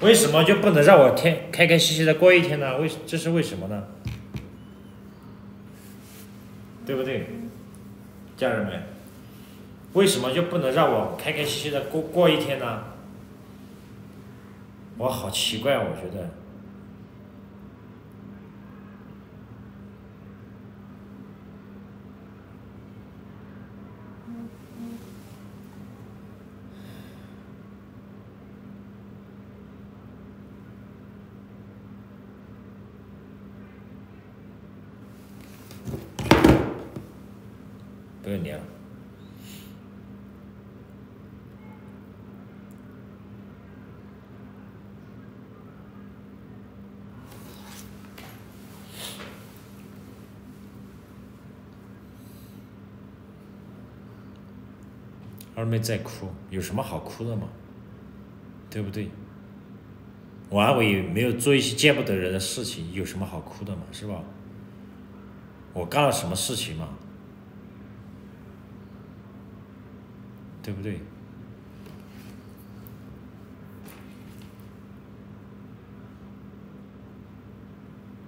为什么就不能让我天开开心心的过一天呢？为这是为什么呢？对不对，家人们？为什么就不能让我开开心心的过过一天呢？我好奇怪，我觉得。妹在哭，有什么好哭的嘛？对不对？我阿伟没有做一些见不得人的事情，有什么好哭的嘛？是吧？我干了什么事情嘛？对不对？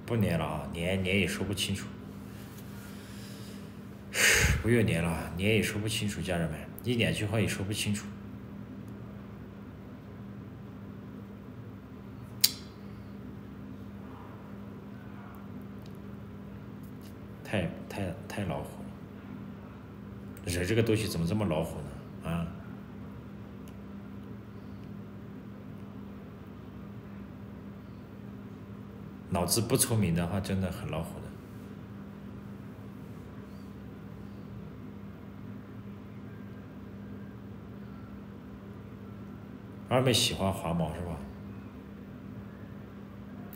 不连了啊，连连也说不清楚，不用连了，连也说不清楚，家人们。一两句话也说不清楚，太太太恼火了。人这个东西怎么这么恼火呢？啊？脑子不聪明的话，真的很恼火的。二妹喜欢滑毛是吧？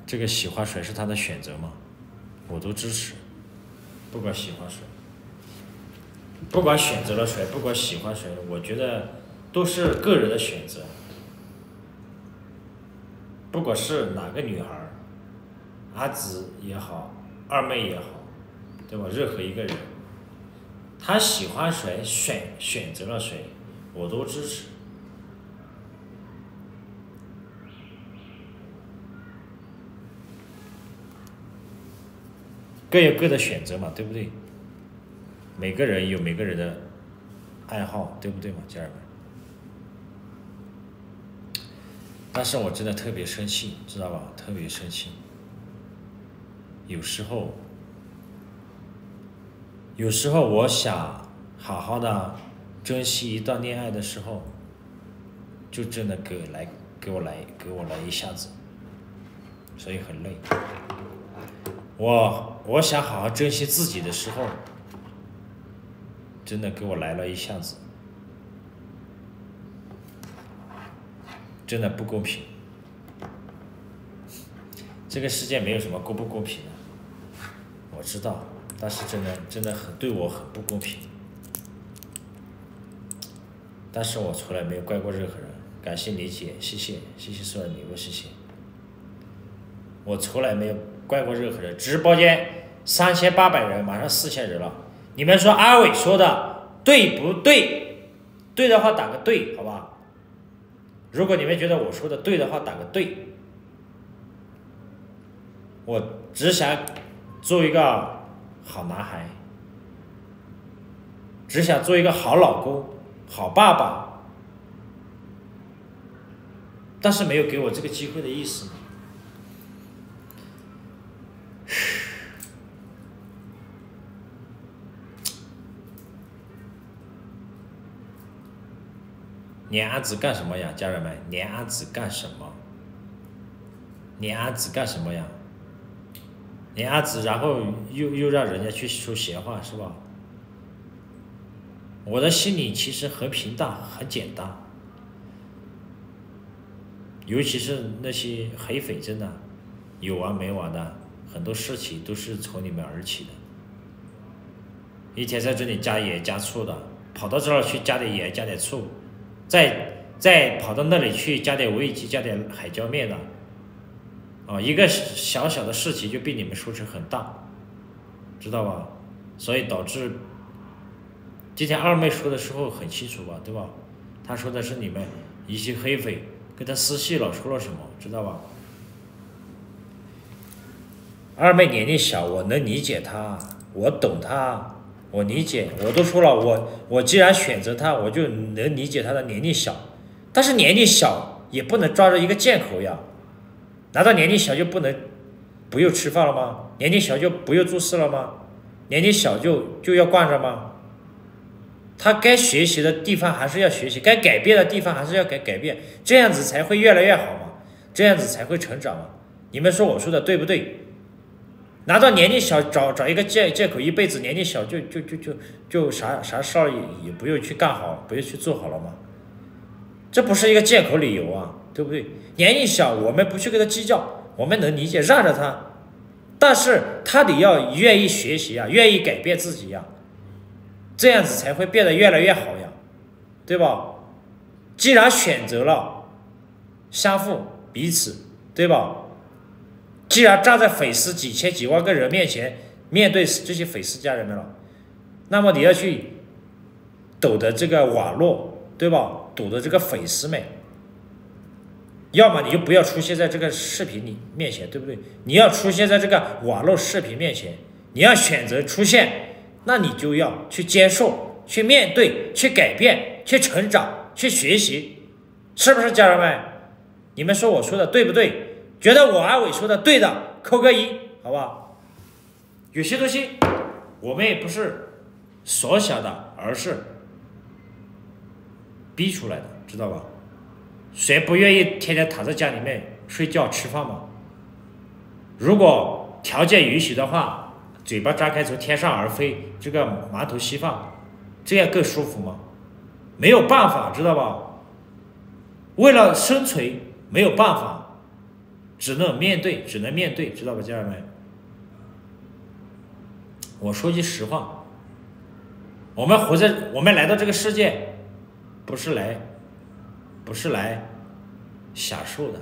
这个喜欢谁是她的选择嘛？我都支持，不管喜欢谁，不管选择了谁，不管喜欢谁，我觉得都是个人的选择。不管是哪个女孩，阿紫也好，二妹也好，对吧？任何一个人，她喜欢谁，选选择了谁，我都支持。各有各的选择嘛，对不对？每个人有每个人的爱好，对不对嘛，家人们？但是我真的特别生气，知道吧？特别生气。有时候，有时候我想好好的珍惜一段恋爱的时候，就真的给来给我来给我来一下子，所以很累。我我想好好珍惜自己的时候，真的给我来了一下子，真的不公平。这个世界没有什么公不公平的，我知道，但是真的真的很对我很不公平。但是我从来没有怪过任何人，感谢理解，谢谢谢谢所有礼物，谢谢。我从来没有。怪过任何人，直播间三千八百人，马上四千人了。你们说阿伟说的对不对？对的话打个对，好吧？如果你们觉得我说的对的话，打个对。我只想做一个好男孩，只想做一个好老公、好爸爸，但是没有给我这个机会的意思。连阿紫干什么呀，家人们？连阿紫干什么？连阿紫干什么呀？连阿紫，然后又又让人家去说闲话，是吧？我的心里其实很平淡，很简单。尤其是那些黑粉，真的有完没完的，很多事情都是从你们而起的。一天在这里加盐加醋的，跑到这儿去加点盐加点醋。再再跑到那里去加点味精，加点海椒面的，啊，一个小小的事情就被你们说成很大，知道吧？所以导致今天二妹说的时候很清楚吧，对吧？她说的是你们一些黑粉跟她私信了，说了什么，知道吧？二妹年龄小，我能理解她，我懂她，我理解，我都说了，我我既然选择他，我就能理解他的年龄小，但是年龄小也不能抓着一个借口呀，难道年龄小就不能不用吃饭了吗？年龄小就不用做事了吗？年龄小就就要惯着吗？他该学习的地方还是要学习，该改变的地方还是要改改变，这样子才会越来越好嘛，这样子才会成长嘛。你们说我说的对不对？难道年龄小找找一个借借口，一辈子年龄小就就就就就啥啥事儿也也不用去干好，不用去做好了吗？这不是一个借口理由啊，对不对？年龄小，我们不去跟他计较，我们能理解，让着他，但是他得要愿意学习啊，愿意改变自己呀。这样子才会变得越来越好呀，对吧？既然选择了相互彼此，对吧？既然站在粉丝几千几万个人面前面对这些粉丝家人们了，那么你要去抖的这个网络，对吧？抖的这个粉丝们，要么你就不要出现在这个视频里面前，对不对？你要出现在这个网络视频面前，你要选择出现。那你就要去接受、去面对、去改变、去成长、去学习，是不是家人们？你们说我说的对不对？觉得我阿伟说的对的，扣个一，好不好？有些东西我们也不是所想的，而是逼出来的，知道吧？谁不愿意天天躺在家里面睡觉吃饭吗？如果条件允许的话。嘴巴张开从天上而飞，这个馒头稀饭，这样更舒服吗？没有办法，知道吧？为了生存，没有办法，只能面对，只能面对，知道吧，家人们？我说句实话，我们活在，我们来到这个世界，不是来，不是来享受的，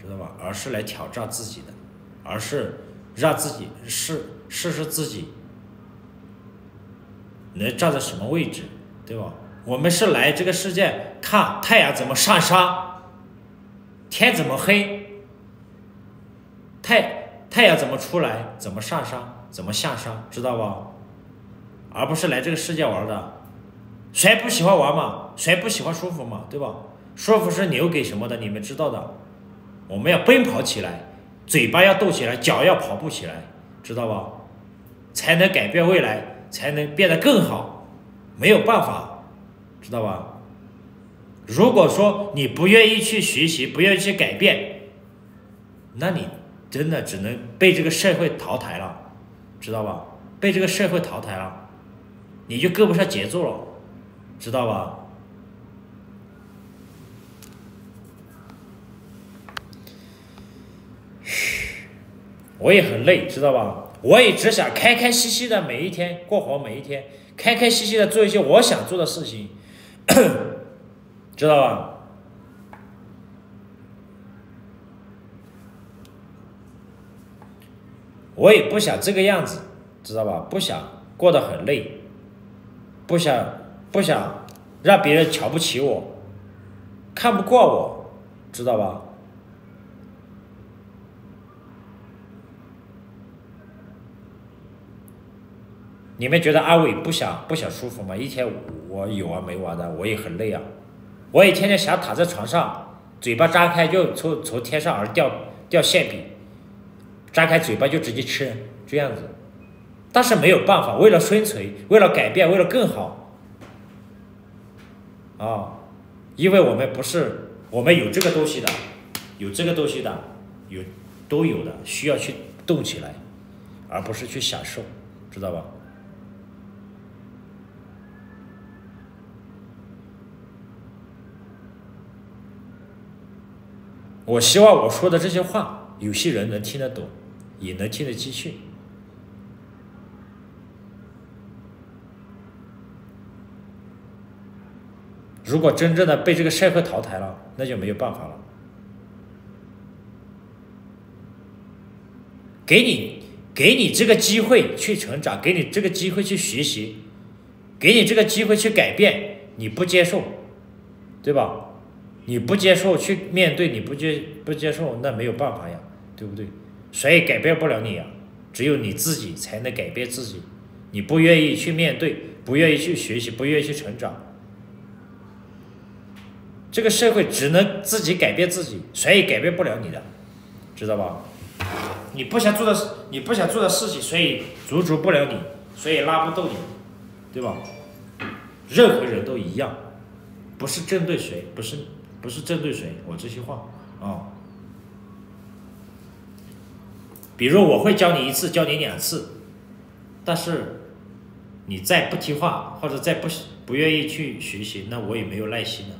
知道吧？而是来挑战自己的，而是让自己试。试试自己能站在什么位置，对吧？我们是来这个世界看太阳怎么上山，天怎么黑，太太阳怎么出来，怎么上山，怎么下山，知道吧？而不是来这个世界玩的。谁不喜欢玩嘛？谁不喜欢舒服嘛？对吧？舒服是留给什么的？你们知道的。我们要奔跑起来，嘴巴要动起来，脚要跑步起来，知道吧？才能改变未来，才能变得更好，没有办法，知道吧？如果说你不愿意去学习，不愿意去改变，那你真的只能被这个社会淘汰了，知道吧？被这个社会淘汰了，你就跟不上节奏了，知道吧？我也很累，知道吧？我也只想开开心心的每一天过好每一天，开开心心的做一些我想做的事情，知道吧？我也不想这个样子，知道吧？不想过得很累，不想不想让别人瞧不起我，看不惯我，知道吧？你们觉得阿伟不想不想舒服吗？一天我有完没完的，我也很累啊。我也天天想躺在床上，嘴巴张开就从从天上而掉掉馅饼，张开嘴巴就直接吃这样子。但是没有办法，为了生存，为了改变，为了更好啊！因为我们不是我们有这个东西的，有这个东西的，有都有的，需要去动起来，而不是去享受，知道吧？我希望我说的这些话，有些人能听得懂，也能听得进去。如果真正的被这个社会淘汰了，那就没有办法了。给你，给你这个机会去成长，给你这个机会去学习，给你这个机会去改变，你不接受，对吧？你不接受去面对，你不接不接受，那没有办法呀，对不对？谁也改变不了你呀，只有你自己才能改变自己。你不愿意去面对，不愿意去学习，不愿意去成长，这个社会只能自己改变自己，谁也改变不了你的，知道吧？你不想做的，你不想做的事情，谁也阻止不了你，谁也拉不动你，对吧？任何人都一样，不是针对谁，不是不是针对谁，我这些话啊。比如我会教你一次，教你两次，但是你再不听话，或者再不不愿意去学习，那我也没有耐心了，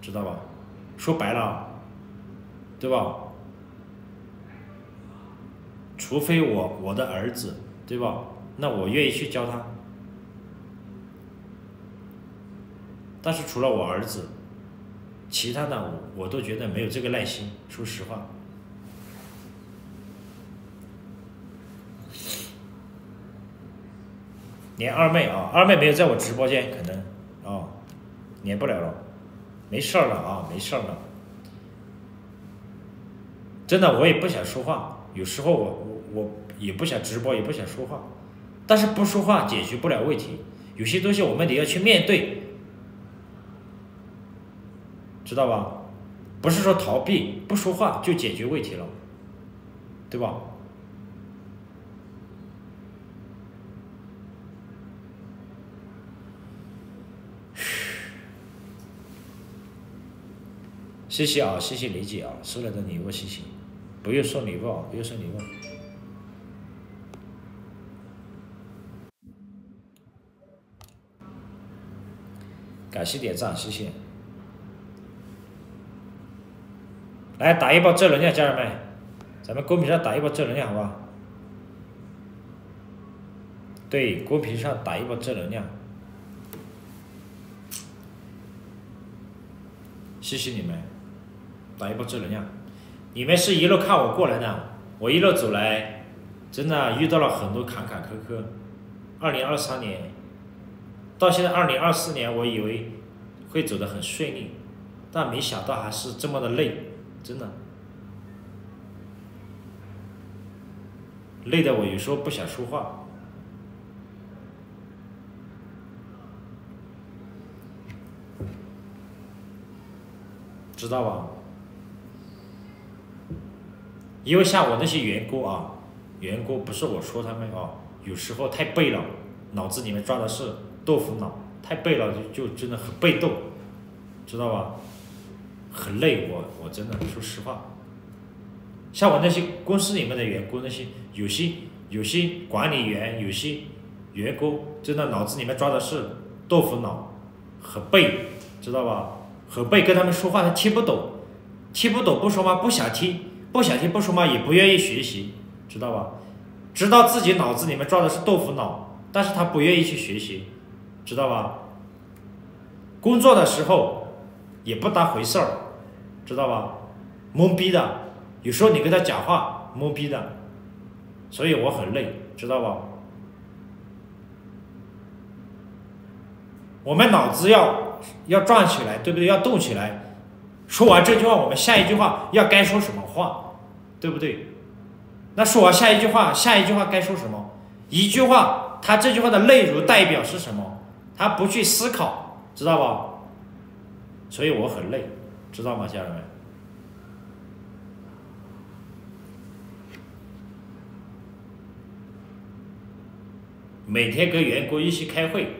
知道吧？说白了，对吧？除非我我的儿子，对吧？那我愿意去教他。但是除了我儿子，其他的我我都觉得没有这个耐心。说实话，连二妹啊，二妹没有在我直播间，可能啊，连不了了，没事儿了啊，没事儿了。真的，我也不想说话。有时候我我我也不想直播，也不想说话，但是不说话解决不了问题。有些东西我们得要去面对，知道吧？不是说逃避不说话就解决问题了，对吧？谢谢啊，谢谢理解啊，收来的礼物谢谢。不用送礼物啊！不用送礼物。感谢点赞，谢谢。来打一波正能量，家人们，咱们公屏上打一波正能量，好不好？对，公屏上打一波正能量。谢谢你们，打一波正能量。你们是一路看我过来的，我一路走来，真的遇到了很多坎坎坷坷。二零二三年，到现在二零二四年，我以为会走得很顺利，但没想到还是这么的累，真的，累的我有时候不想说话，知道吧？因为像我那些员工啊，员工不是我说他们啊，有时候太背了，脑子里面装的是豆腐脑，太背了就就真的很被动，知道吧？很累，我我真的说实话。像我那些公司里面的员工，那些有些有些管理员，有些员工，真的脑子里面装的是豆腐脑，很背，知道吧？很背，跟他们说话他听不懂，听不懂不说话不想听。不想听不说嘛，也不愿意学习，知道吧？知道自己脑子里面装的是豆腐脑，但是他不愿意去学习，知道吧？工作的时候也不当回事儿，知道吧？懵逼的，有时候你跟他讲话懵逼的，所以我很累，知道吧？我们脑子要要转起来，对不对？要动起来。说完这句话，我们下一句话要该说什么话，对不对？那说完下一句话，下一句话该说什么？一句话，他这句话的内容代表是什么？他不去思考，知道吧？所以我很累，知道吗，家人们？每天跟员工一起开会，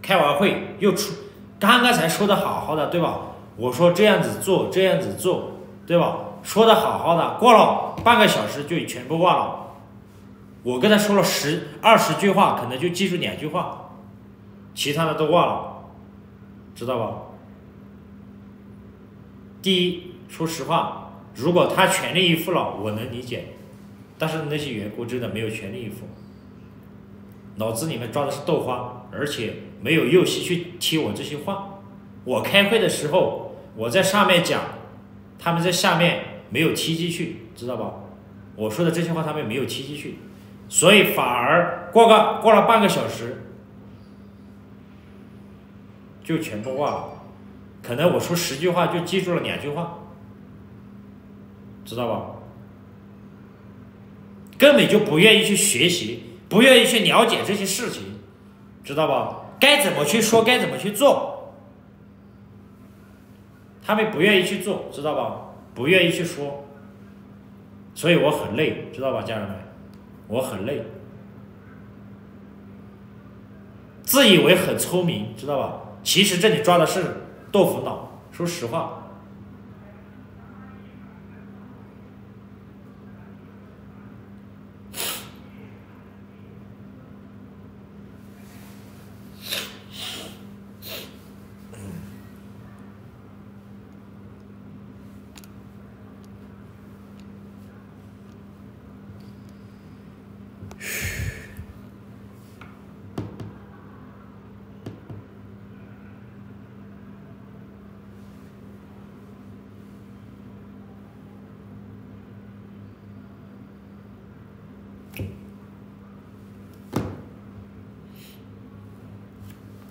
开完会又出，刚刚才说的好好的，对吧？我说这样子做，这样子做，对吧？说的好好的，过了半个小时就全部忘了。我跟他说了十二十句话，可能就记住两句话，其他的都忘了，知道吧？第一，说实话，如果他全力以赴了，我能理解，但是那些员工真的没有全力以赴，脑子里面装的是豆花，而且没有用心去听我这些话。我开会的时候。我在上面讲，他们在下面没有踢进去，知道吧？我说的这些话他们没有踢进去，所以反而过个过了半个小时，就全部忘了，可能我说十句话就记住了两句话，知道吧？根本就不愿意去学习，不愿意去了解这些事情，知道吧？该怎么去说，该怎么去做，他们不愿意去做，知道吧？不愿意去说，所以我很累，知道吧，家人们？我很累，自以为很聪明，知道吧？其实这里抓的是豆腐脑，说实话。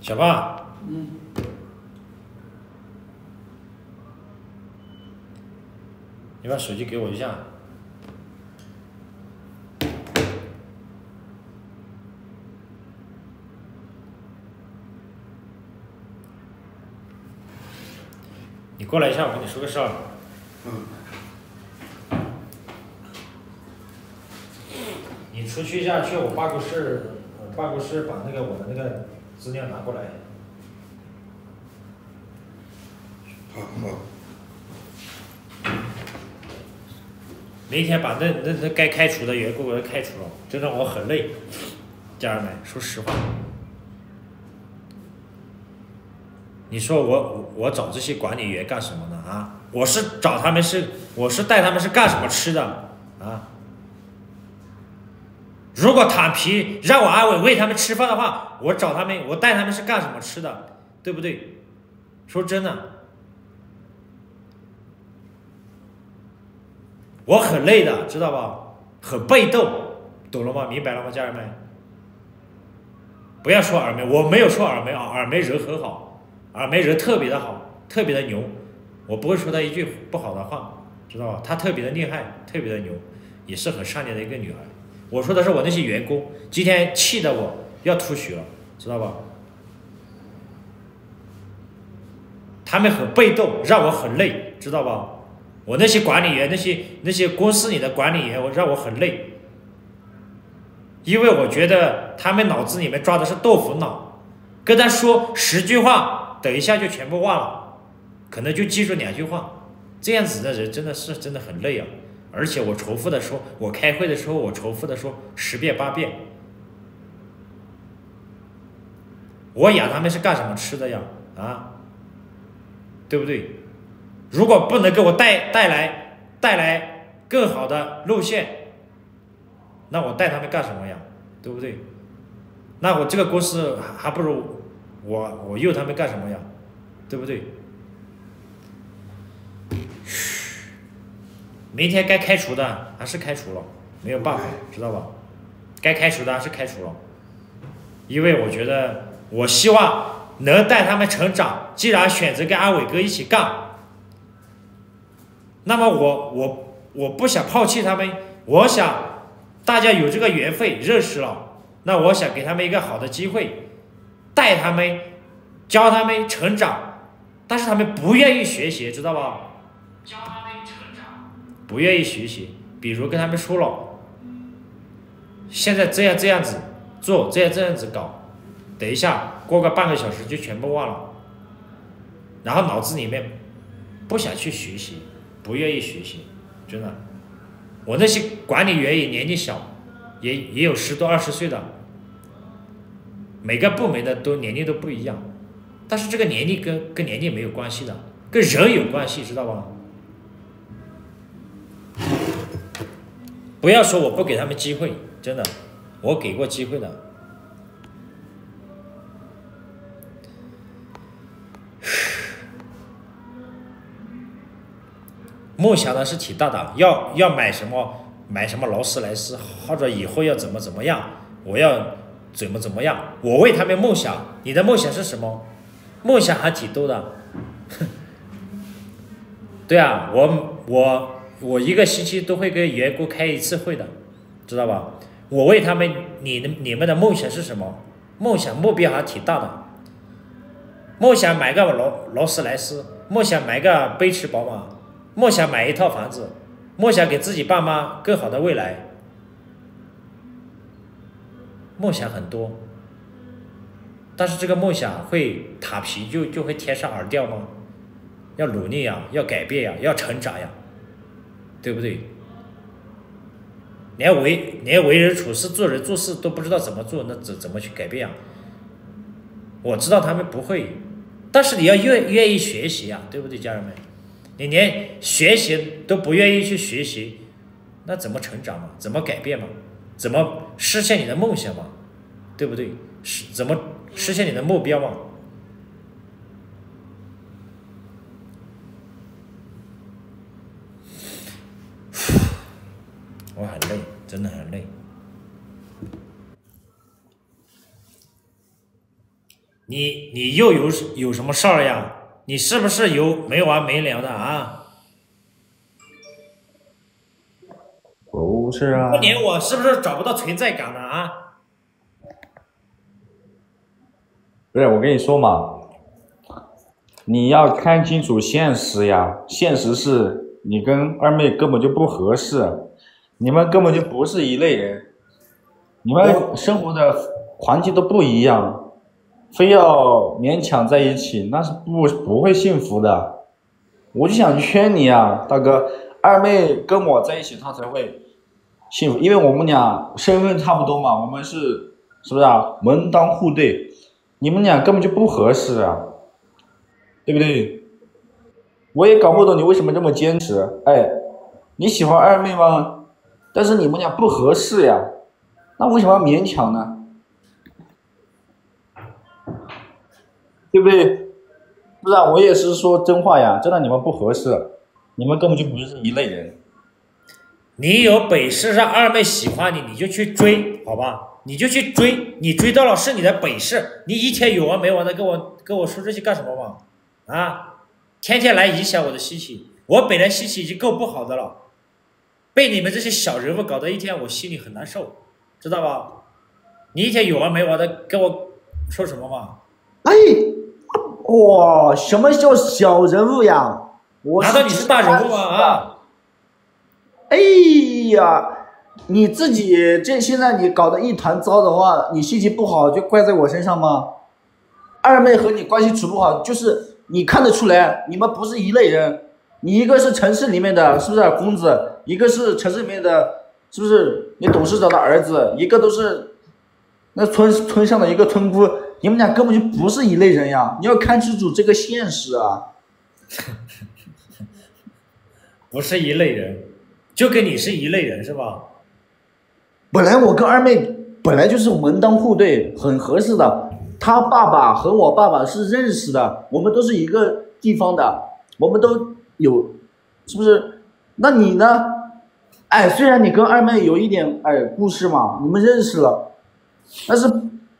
小胖，嗯，你把手机给我一下。你过来一下，我跟你说个事儿。嗯，你出去一下，去我办公室，我办公室把那个我的那个资料拿过来。好好，明天把那那那该开除的员工给他开除了，真的我很累，家人们，说实话。你说我我找这些管理员干什么呢？啊，我是找他们是我是带他们是干什么吃的啊？如果躺平让我阿伟喂他们吃饭的话，我找他们我带他们是干什么吃的？对不对？说真的，我很累的，知道吧？很被动，懂了吗？明白了吗，家人们？不要说耳梅，我没有说耳梅啊，耳梅人很好，耳梅人特别的好，特别的牛，我不会说她一句不好的话，知道吧？她特别的厉害，特别的牛，也是很善良的一个女孩。我说的是我那些员工，今天气的我要吐血了，知道吧？他们很被动，让我很累，知道吧？我那些管理员，那些那些公司里的管理员，我让我很累，因为我觉得他们脑子里面抓的是豆腐脑，跟他说十句话，等一下就全部忘了，可能就记住两句话，这样子的人真的是真的很累啊！而且我重复的说，我开会的时候我重复的说十遍八遍，我养他们是干什么吃的呀？啊，对不对？如果不能给我带带来带来更好的路线，那我带他们干什么呀？对不对？那我这个公司还不如我我诱他们干什么呀？对不对？嘘，明天该开除的还是开除了，没有办法，知道吧？该开除的还是开除了，因为我觉得我希望能带他们成长。既然选择跟阿伟哥一起干。那么我我我不想抛弃他们，我想大家有这个缘分认识了，那我想给他们一个好的机会，带他们，教他们成长，但是他们不愿意学习，知道吧？教不愿意学习，比如跟他们说了，现在这样这样子做，这样这样子搞，等一下过个半个小时就全部忘了，然后脑子里面不想去学习。不愿意学习，真的。我那些管理员也年纪小，也也有十多二十岁的，每个部门的都年龄都不一样，但是这个年龄跟跟年龄没有关系的，跟人有关系，知道吧？不要说我不给他们机会，真的，我给过机会的。梦想呢是挺大的，要要买什么买什么劳斯莱斯，或者以后要怎么怎么样，我要怎么怎么样，我为他们梦想。你的梦想是什么？梦想还挺多的，对啊，我我我一个星期都会跟员工开一次会的，知道吧？我问他们，你的你们的梦想是什么？梦想目标还挺大的，梦想买个劳劳斯莱斯，梦想买个奔驰宝马，梦想买一套房子，梦想给自己爸妈更好的未来。梦想很多，但是这个梦想会塌皮就就会天上而掉吗？要努力呀，要改变呀，要成长呀，对不对？连为连为人处事、做人做事都不知道怎么做，那怎怎么去改变啊？我知道他们不会，但是你要愿愿意学习啊，对不对，家人们？你连学习都不愿意去学习，那怎么成长嘛？怎么改变嘛？怎么实现你的梦想嘛？对不对？是怎么实现你的目标嘛？我很累，真的很累。你你又有有什么事儿呀？你是不是有没完没了的啊？不是啊不，连我是不是找不到存在感了啊？不是我跟你说嘛，你要看清楚现实呀。现实是你跟二妹根本就不合适，你们根本就不是一类人，你们生活的环境都不一样，非要勉强在一起，那是不不会幸福的。我就想劝你啊，大哥，二妹跟我在一起，她才会幸福，因为我们俩身份差不多嘛，我们是是不是啊？门当户对。你们俩根本就不合适啊，对不对？我也搞不懂你为什么这么坚持。哎，你喜欢二妹吗？但是你们俩不合适呀，那为什么要勉强呢？对不对？不是啊，我也是说真话呀，真的你们不合适，你们根本就不是一类人。你有本事让二妹喜欢你，你就去追，好吧？你就去追，你追到了是你的本事。你一天有完没完的跟我跟我说这些干什么嘛？啊，天天来影响我的心情。我本来心情已经够不好的了，被你们这些小人物搞得一天我心里很难受，知道吧？你一天有完没完的跟我说什么嘛？哎，哇，什么叫小人物呀？我难道你是大人物吗？啊？哎呀，你自己这现在你搞得一团糟的话，你心情不好就怪在我身上吗？二妹和你关系处不好，就是你看得出来，你们不是一类人。你一个是城市里面的，是不是公子？一个是城市里面的，是不是你董事长的儿子？一个都是那村村上的一个村姑，你们俩根本就不是一类人呀！你要看清楚这个现实啊！不是一类人，就跟你是一类人是吧？本来我跟二妹本来就是门当户对，很合适的。她爸爸和我爸爸是认识的，我们都是一个地方的，我们都有，是不是？那你呢？哎，虽然你跟二妹有一点哎故事嘛，你们认识了，但是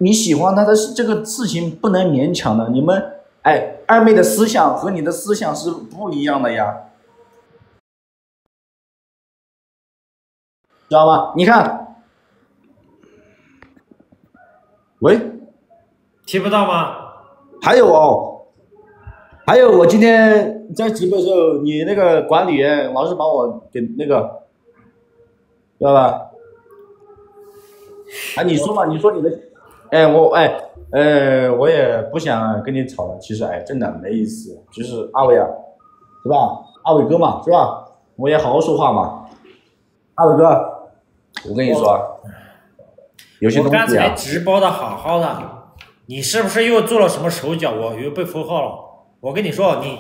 你喜欢他的这个事情不能勉强的。你们哎，二妹的思想和你的思想是不一样的呀，知道吗？你看，喂。听不到吗？还有哦，还有我今天在直播的时候，你那个管理员老是把我给那个，知道吧？哎，你说嘛，你说你的，哎，我哎，呃，我也不想跟你吵了，其实哎，真的没意思，就是阿伟啊，是吧？阿伟哥嘛，是吧？我也好好说话嘛，阿伟哥，我跟你说，有些我刚才，直播的好好的，你是不是又做了什么手脚？我又被封号了。我跟你说，你，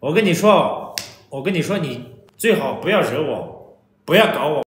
我跟你说，我跟你说，你最好不要惹我，不要搞我。